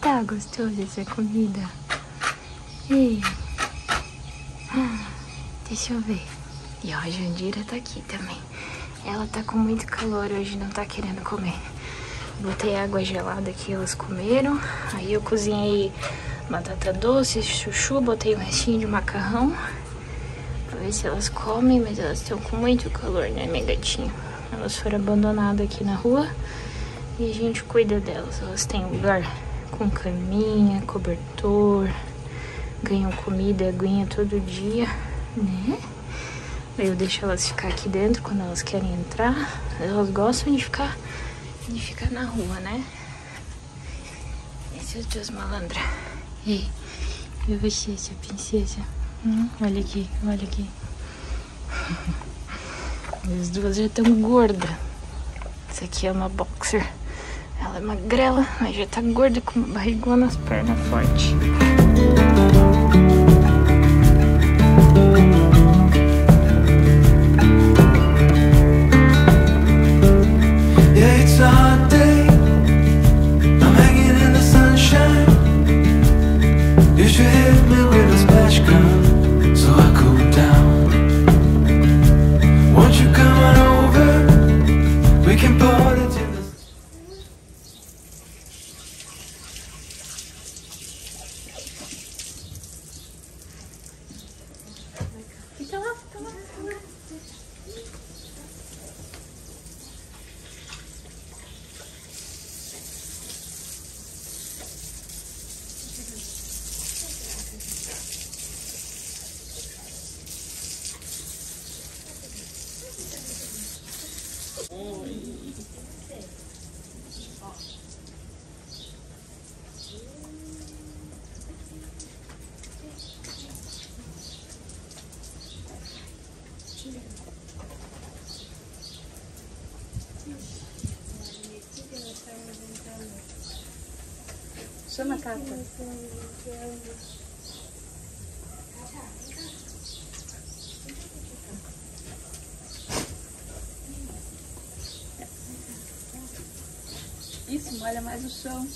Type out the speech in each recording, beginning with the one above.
Tá gostoso essa comida? Ei. Ah, deixa eu ver. E ó, a Jandira tá aqui também. Ela tá com muito calor hoje, não tá querendo comer. Botei água gelada aqui, elas comeram. Aí eu cozinhei batata doce, chuchu, botei um restinho de macarrão. Pra ver se elas comem, mas elas estão com muito calor, né, minha gatinha? Elas foram abandonadas aqui na rua e a gente cuida delas. Elas têm lugar com caminha, cobertor, ganham comida, aguinha todo dia, né? Eu deixo elas ficar aqui dentro quando elas querem entrar. Elas gostam de ficar, de ficar na rua, né? Essas duas malandras. Ei, e você, sua princesa? Hum, olha aqui, olha aqui. As duas já estão gordas. Essa aqui é uma boxer. Ela magrela, mas já tá gorda com uma barrigona nas pernas fortes. Chama a Cata. Isso, molha mais o chão.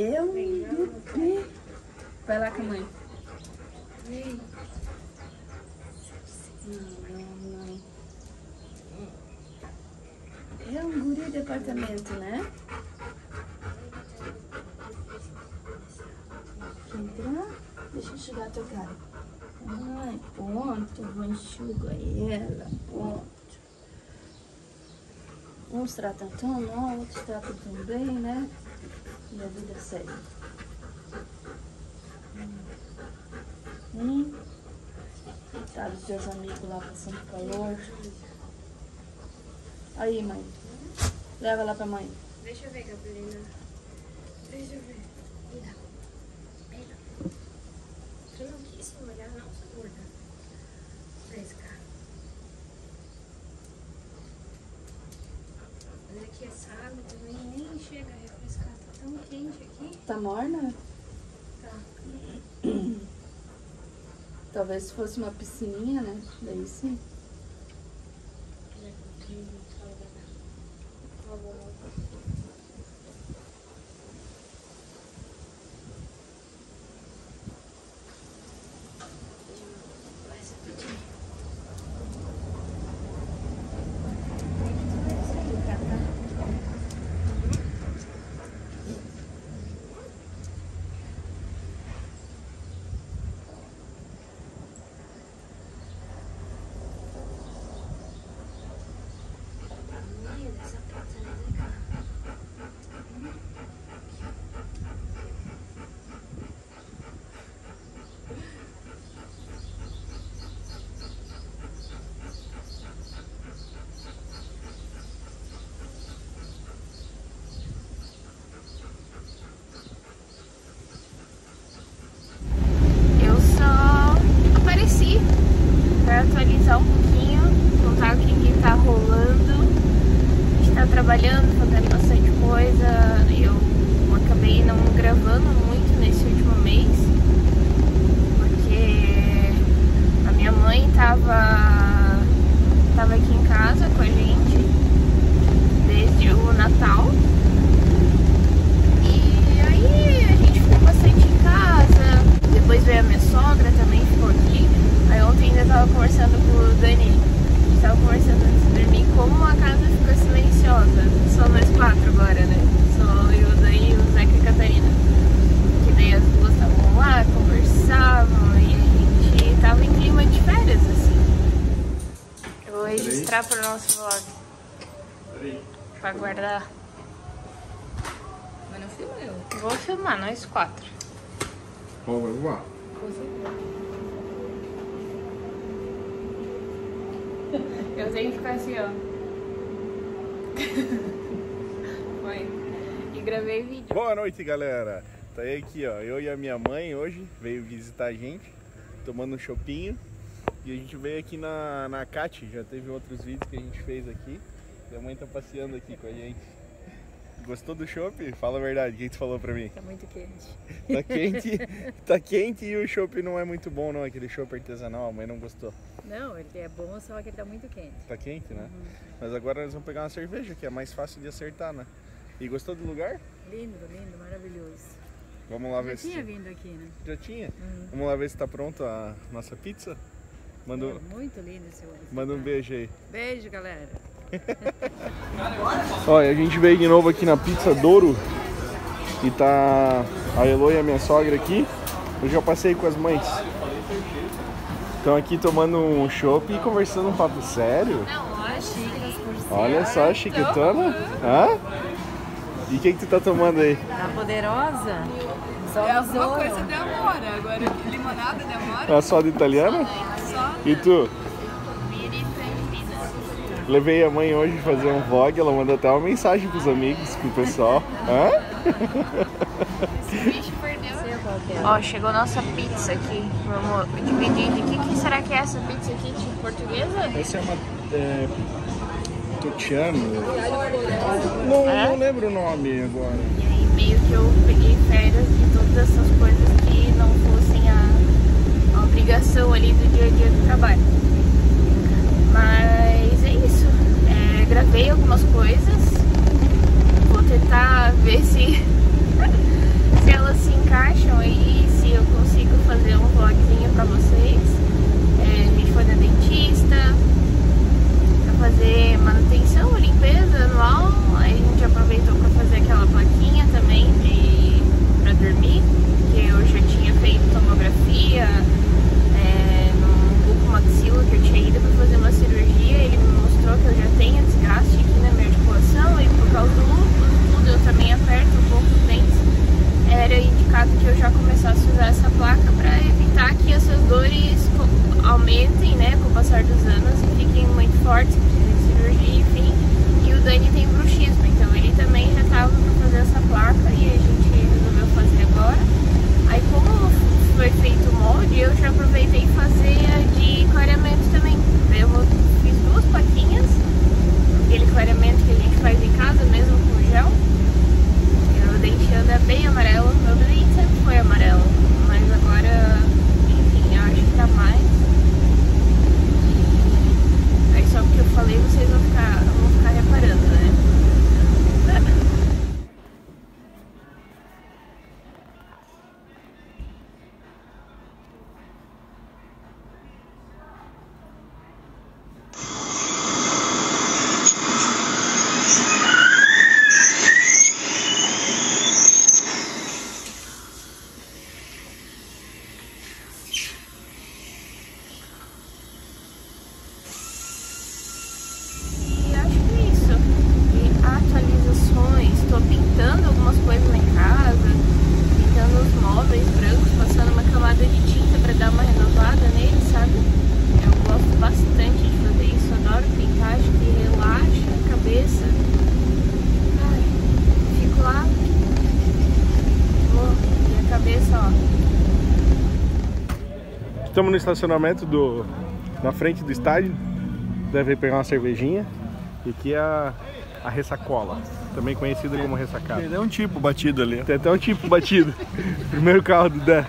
Eu bebê. Vai lá com a mãe. É um guri de apartamento, né? Entrar? Deixa eu enxugar a tua cara. Ai, ponto. Vou enxugar ela. Ponto. Uns tratam tão mal, outros tratam tão bem, né? E a vida segue. Hum? Coitado dos seus amigos lá passando calor. Aí, mãe. Leva lá pra mãe. Deixa eu ver, Gabrielina. Deixa eu ver. Dá. Me dá. Tu não gorda. Fresca. Mas aqui essa água também nem chega a tão quente aqui. Tá morna? Tá. Talvez se fosse uma piscininha, né? Daí sim. Guardar. Mas não filma eu. Vou filmar, nós quatro. Vai voar? Eu tenho que ficar assim, ó. Foi. E gravei vídeo. Boa noite, galera. Tá aí aqui, ó. Eu e a minha mãe hoje veio visitar a gente, tomando um chopinho. E a gente veio aqui na, na CAT, já teve outros vídeos que a gente fez aqui. E a mãe tá passeando aqui com a gente. Gostou do chopp? Fala a verdade, o que tu falou pra mim? Tá muito quente. Tá quente, tá quente e o chopp não é muito bom não, aquele chopp artesanal, a mãe não gostou. Não, ele é bom, só que ele tá muito quente. Tá quente, né? Mas agora nós vamos pegar uma cerveja, que é mais fácil de acertar, né? E gostou do lugar? Lindo, lindo, maravilhoso. Vamos lá Já ver se... tinha vindo aqui, né? Já tinha? Vamos lá ver se tá pronto a nossa pizza. Manda, um- É muito lindo esse manda um lugar. beijo aí. Beijo, galera. Olha, a gente veio de novo aqui na Pizza Douro e tá a Elo e a minha sogra aqui. Eu já passei com as mães. Estão aqui tomando um chopp e conversando um papo sério. Não, acho. Olha só, chiquitona. Hã? E o que, que tu tá tomando aí? Tá poderosa? Só É alguma coisa demora. Agora, limonada demora. A soda italiana? E tu? Levei a mãe hoje fazer um vlog, ela mandou até uma mensagem pros amigos, pro pessoal. Hã? Ó, chegou nossa pizza aqui. Vamos dividir de que, que será que é essa pizza aqui? Tipo portuguesa? Essa é uma. É, Tutiano. Não, É? não lembro o nome agora. E aí meio que eu peguei férias de todas essas coisas que não fossem a, a obrigação ali do dia a dia do trabalho. Mas é. É, gravei algumas coisas. Vou tentar ver se, se elas se encaixam aí, se eu consigo fazer um vlogzinho pra vocês. É, a gente foi na dentista, pra fazer manutenção, limpeza anual. Aí a gente aproveitou pra fazer aquela plaquinha também de, pra dormir, que eu já tinha feito tomografia é, no buco maxilo que eu tinha ido pra fazer uma cirurgia. Que eu já tenho desgaste aqui na minha articulação e por causa do lúpus, tudo, eu também aperto um pouco os dentes. Era indicado que eu já começasse a usar essa placa pra evitar que essas dores aumentem, né, com o passar dos anos e fiquem muito fortes, precisem de cirurgia, enfim. E o Dani tem bruxismo, então ele também já tava pra fazer essa placa e a gente resolveu fazer agora. Aí como foi feito o molde, eu já aproveitei fazer a de clareamento também. Eu fiz duas plaquinhas, aquele clareamento que a gente faz em casa mesmo com gel. O dente anda bem amarelo, meu dente sempre foi amarelo, mas agora, enfim, eu acho que tá mais. Aí só porque eu falei vocês vão ficar, vão ficar reparando, né? E acho que é isso. E atualizações, tô pintando algumas coisas lá em casa, pintando os móveis brancos, passando uma camada de tinta pra dar uma renovada nele, sabe? Eu gosto bastante de fazer isso, adoro pintar, acho que relaxa a cabeça. Ai, fico lá, vou, e a cabeça, ó. Estamos no estacionamento do, na frente do estádio. Deve pegar uma cervejinha. E aqui é a, a ressacola. também conhecida como ressacada. Tem um tipo batido ali. Tem até um tipo batido. Primeiro carro do Dan.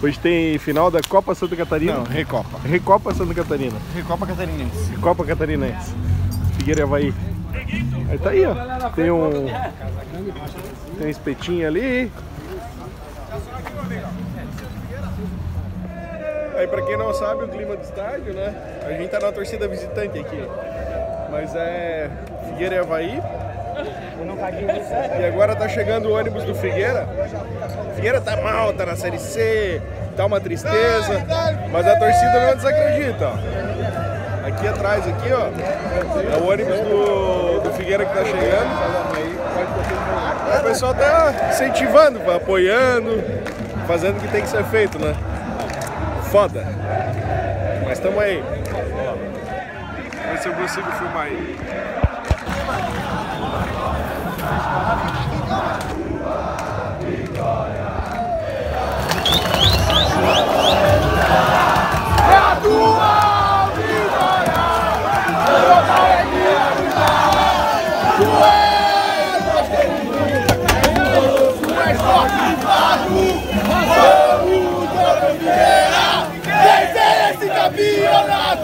Hoje tem final da Copa Santa Catarina. Não, Recopa. Recopa Santa Catarina. Recopa Catarinense. Recopa Catarinense. Figueira Havaí. Aí tá aí, ó. Tem um. Tem um espetinho ali. Aí pra quem não sabe o clima do estádio, né? A gente tá na torcida visitante aqui. Mas é Figueira e Havaí. E agora tá chegando o ônibus do Figueira. Figueira tá mal, tá na série C, tá uma tristeza. Mas a torcida não desacredita, ó. Aqui atrás, aqui, ó. É o ônibus do, do Figueira que tá chegando. O pessoal tá incentivando, apoiando, fazendo o que tem que ser feito, né? Foda. Mas tamo aí. Vamos ver se eu consigo filmar aí. Agora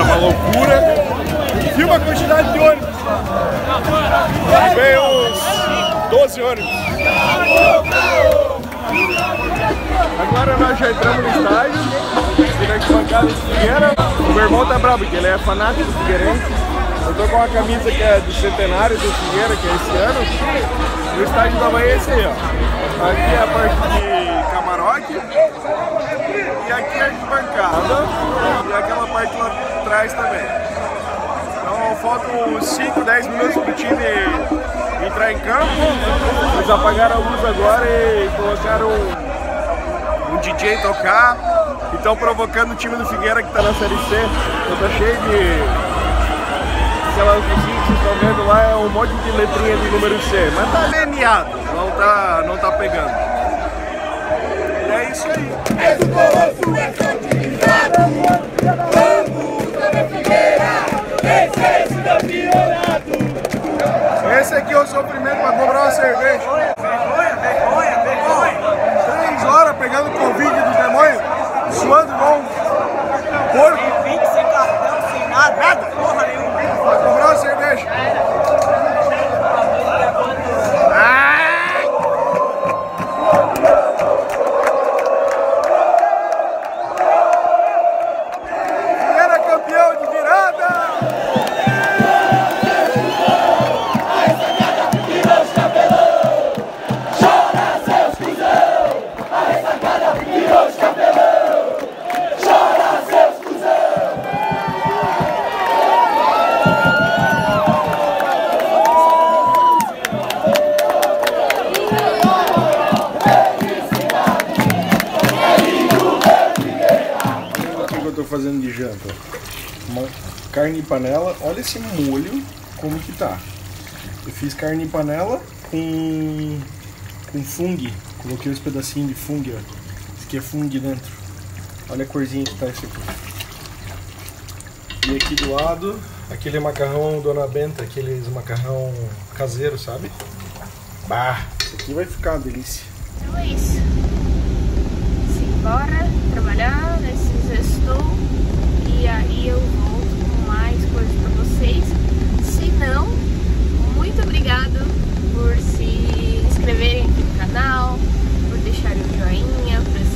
Tá uma loucura. Viu a quantidade de ônibus? Vem uns 12 ônibus. Agora nós já entramos no estádio, na arquibancada do Figueira. O meu irmão tá bravo, porque ele é fanático do Figueirense. Eu tô com uma camisa que é do centenário do Figueira, que é esse ano. E o estádio do Havaí é esse aí, ó. Aqui é a parte de camarote. E aqui é a arquibancada. E aquela parte lá atrás também. Então faltam 5, 10 minutos pro time entrar em campo. Eles apagaram a luz agora e colocaram um DJ tocar e estão provocando o time do Figueira que tá na Série C. Então tá cheio de. Aquela coisinha que vocês estão vendo lá é um monte de letrinha de número C, mas tá delineado, não tá, não tá pegando. É isso aí. Esse aqui eu sou o primeiro pra comprar uma cerveja. Três horas pegando Covid do demônio, suando igual um porco. Carne em panela. Olha esse molho como que tá. Eu fiz carne em panela com com fungo Coloquei uns pedacinhos de fungo. Esse aqui é fungo dentro. Olha a corzinha que tá esse aqui. E aqui do lado, aquele macarrão Dona Benta, aqueles macarrão caseiro, sabe? Bah, isso aqui vai ficar uma delícia. Então é isso. Simbora trabalhar nesse sextou e aí eu coisas pra vocês. Se não, muito obrigado por se inscreverem aqui no canal, por deixarem o joinha, por